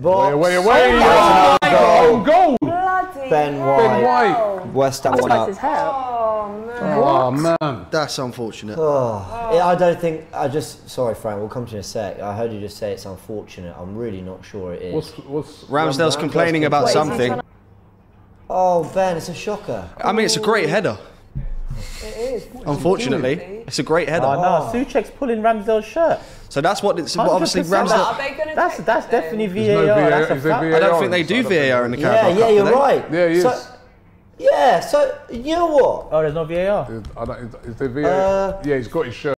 Box. Away, away, away. Oh, Oh, goal. Bloody Ben hell. White. White. West Ham one up. Oh, man. Oh, man. That's unfortunate. Oh, yeah, I don't think. I just. Sorry, Frank. We'll come to you in a sec. I heard you just say it's unfortunate. I'm really not sure it is. What's, what's Ramsdale's complaining about Wait, something. trying oh, Ben, it's a shocker. I mean, it's a great header. It is. Unfortunately, it's a great header. Oh no, Soucek's pulling Ramsdale's shirt. So that's what it's. What obviously 100%. Ramsdale. Are they going to That's that's definitely There's no VAR. VAR. That's a Is fact. VAR? I don't think they do VAR in the Yeah, Carabao yeah, Cup, you're right. Yeah, he is. So, yeah, so you know what? Oh, there's no VAR. I don't, is there VAR? Uh, yeah, he's got his shirt.